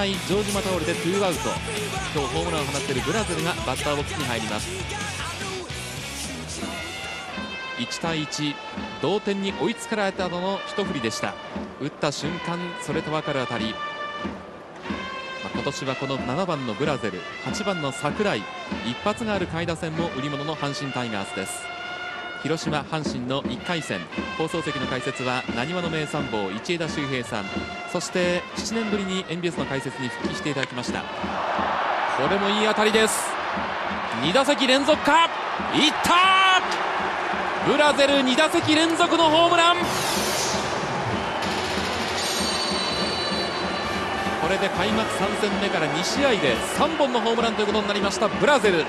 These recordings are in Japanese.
回城島倒れてツーアウト。今日ホームランを放っているブラゼルがバッターボックスに入ります。1対1同点に追いつかられたのの一振りでした。打った瞬間それと分かる当たり、まあ、今年はこの7番のブラゼル8番の櫻井一発がある下位打線も売り物の阪神タイガースです。広島阪神の1回戦。放送席の解説はなにわの名参謀市枝修平さん。そして7年ぶりに NBS の解説に復帰していただきました。これもいい当たりです。2打席連続か。いったブラゼル2打席連続のホームラン。これで開幕3戦目から2試合で3本のホームランということになりましたブラゼル。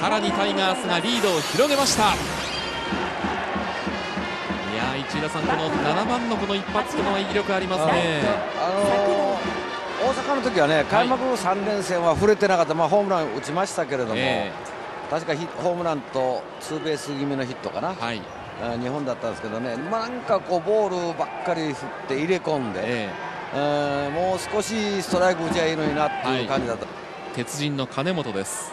さらにタイガースがリードを広げました。いやー市田さんこの7番のこの一発というのは威力ありますね。あのー大阪の時はね開幕3連戦は触れてなかった、まあ、ホームラン打ちましたけれども、え確かヒホームランとツーベース気味のヒットかな、ーはい。あ2本だったんですけどね、まあ、なんかこうボールばっかり振って入れ込んで、えうんもう少しストライク打ちゃいいのになっていう感じだった、ー鉄人の金本です。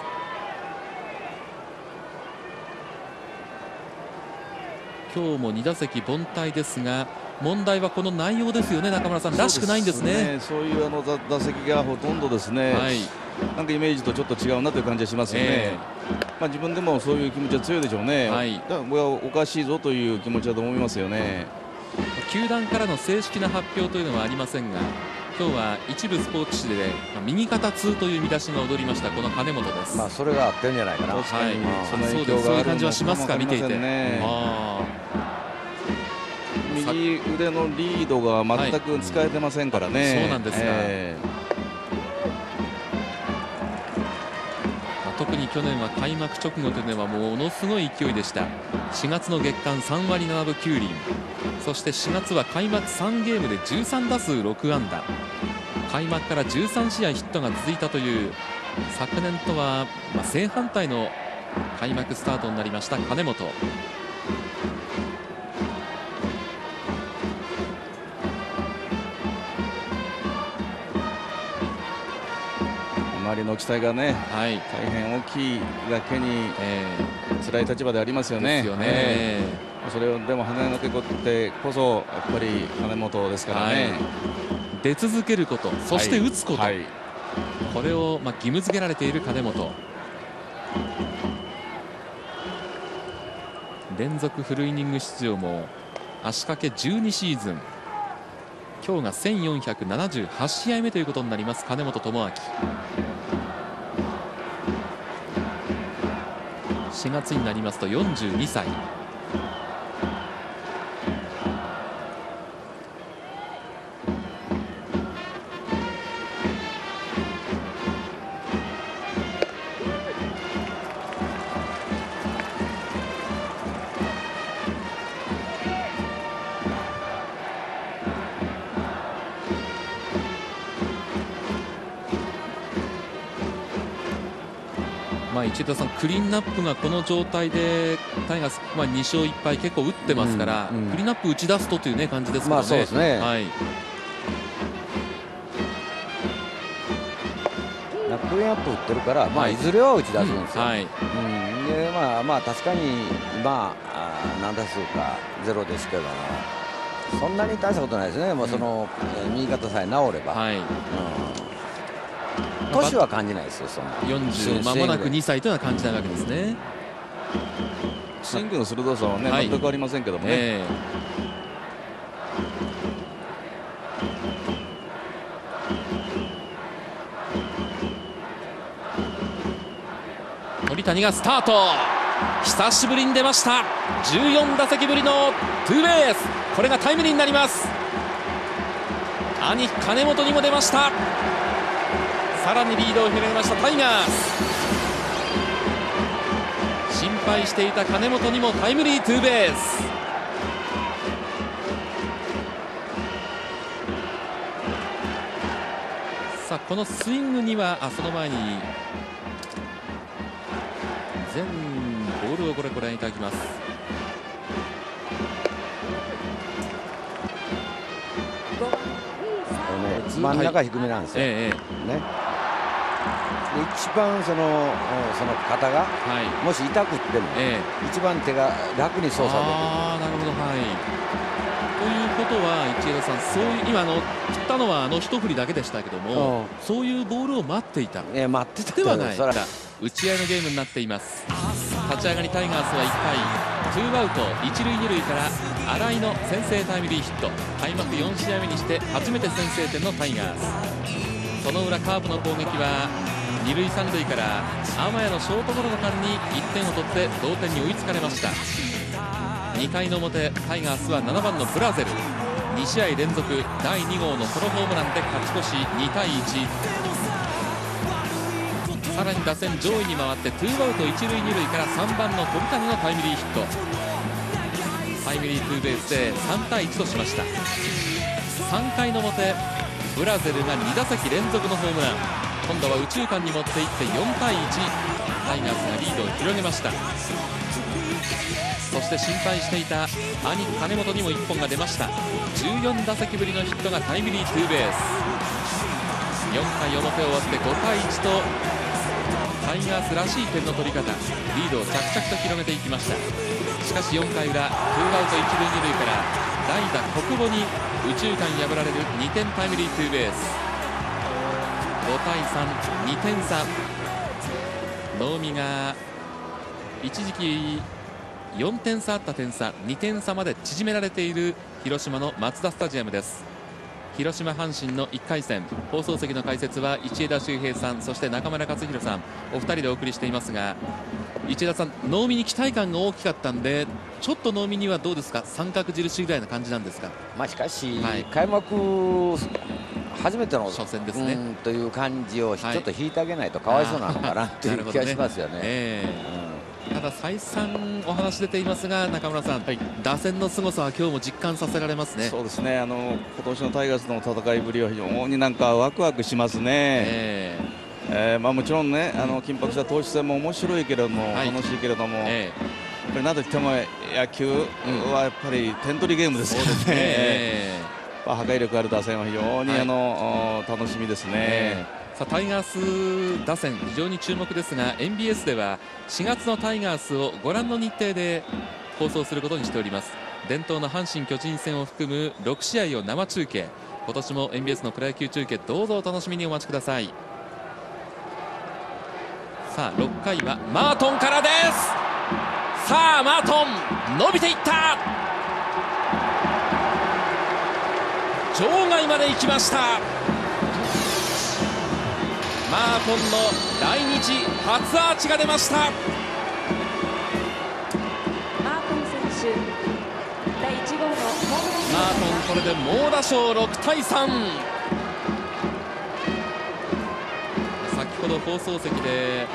今日も2打席凡退ですが問題はこの内容ですよね中村さん。らしくないんですね。そういうあの打打席がほとんどですね、はい。なんかイメージとちょっと違うなという感じがしますよね、え。まあ、自分でもそういう気持ちは強いでしょうね、はい。だから僕はおかしいぞという気持ちだと思いますよね。球団からの正式な発表というのはありませんが今日は一部スポーツ紙で、まあ右肩痛という見出しが踊りましたこの金本です、まあ、それがあってんじゃないかな。はい。その影響がそういう感じはしますかの見ていて。右腕のリードが全く使えてませんからね、はい。そうなんですが。えー去年は開幕直後というのはものすごい勢いでした。4月の月間3割7分9厘。そして4月は開幕3ゲームで13打数6安打。開幕から13試合ヒットが続いたという昨年とは正反対の開幕スタートになりました金本。周りの期待がねはい、大変大きいだけにえ辛い立場でありますよね。よね、ええ。それをでも跳ねのけてこそやっぱり金本ですからね。出続けることそして打つこと、はい。これをまあ義務付けられている金本。連続フルイニング出場も足掛け12シーズン今日が1478試合目ということになります金本智明。4月になりますと42歳。まあ、一田さん、クリーンナップがこの状態でタイガース、まあ、2勝1敗結構打ってますから、うんうん。クリーンナップ打ち出すとという、ね、感じですけどね。まあそうですね。はい。クリーンアップ打ってるから、まあ、はい。いずれは打ち出すんですよ。はい。うん。でまあまあ確かに今あー何打数かゼロですけどもそんなに大したことないですね。もうその、えー右肩さえ治れば、はい、うん年は感じないですよそんな。40まもなく2歳というのは感じないわけですね。スイングの鋭さはね、はい。全くありませんけどもね。ええ。鳥谷がスタート。久しぶりに出ました。14打席ぶりのツーベース。これがタイムリーになります。兄貴金本にも出ましたさらにリードを広げましたタイガース。心配していた金本にもタイムリーツーベース。さあこのスイングにはあその前に全ボールをこれご覧いただきます。5番ね真ん中低めなんですよ、えええね、で一番そのおその肩がえはい。もし痛くってもええ。一番手が楽に操作でああなるほどはい。ということは市枝さんそういう今あの振ったのはあの一振りだけでしたけども、うん。そういうボールを待っていた。きる、え待ってたではない。打ち合いのゲームになっています。立ち上がりタイガースは1回ツーアウト1塁2塁から新井の先制タイムリーヒット。開幕4試合目にして初めて先制点のタイガース。その裏カープの攻撃は二塁三塁から天谷のショートゴロの間に1点を取って同点に追いつかれました。2回の表タイガースは7番のブラゼル。2試合連続第2号のソロホームランで勝ち越し2対1さらに打線上位に回ってツーアウト一塁二塁から3番の鳥谷のタイムリーヒット。タイムリーツーベースで3対1としました。3回の表ブラゼルが2打席連続のホームラン。今度は右中間に持っていって4対1タイガースがリードを広げました。そして心配していた兄金本にも1本が出ました。14打席ぶりのヒットがタイムリーツーベース。4回表終わって5対1とタイガースらしい点の取り方。リードを着々と広げていきました。しかし4回裏ツーアウト一塁二塁から代打国母に右中間破られる2点タイムリーツーベース。5対32点差。能見が一時期4点差あった点差2点差まで縮められている広島のマツダスタジアムです。広島阪神の1回戦放送席の解説は市枝周平さんそして中村克弘さんお二人でお送りしていますが市枝さん能見に期待感が大きかったんでちょっと能見にはどうですか？三角印ぐらいな感じなんですか？まあしかし、はい。開幕初めての初戦ですね。うんという感じをはい。ちょっと引いてあげないとかわいそうなのかなっていう気がしますよね。ええ。ただ再三お話出ていますが中村さん、打線の凄さは今日も実感させられますね。そうですね。あの今年のタイガースの戦いぶりは非常になんかワクワクしますね、ええ。ーまあ、もちろんねあの緊迫した投手戦も面白いけれども、はい。楽しいけれども、えやえっぱりなんといっても野球はやっぱり点取りゲームですからね、破壊力ある打線は非常に、はい。あのお楽しみですね。ええ。さあタイガース打線非常に注目ですが NBS では4月のタイガースをご覧の日程で放送することにしております。伝統の阪神・巨人戦を含む6試合を生中継。今年も NBS のプロ野球中継どうぞお楽しみにお待ちください。さあ6回はマートンからです。さあマートン伸びていった場外まで行きました。マートンの来日初アーチが出ました。マートン選手第1号のホームラン。マートンこれで猛打賞6対3先ほど放送席で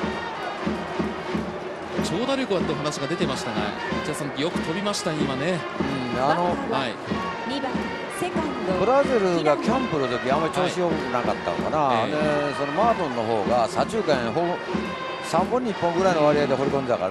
長打力はという話が出てましたが内田さんよく飛びましたね今ね。うんあのはい。2番ブラゼルがキャンプの時あんまり調子良くなかったのかな、えでそのマートンの方が左中間にほぼ3本に1本ぐらいの割合で放り込んでたから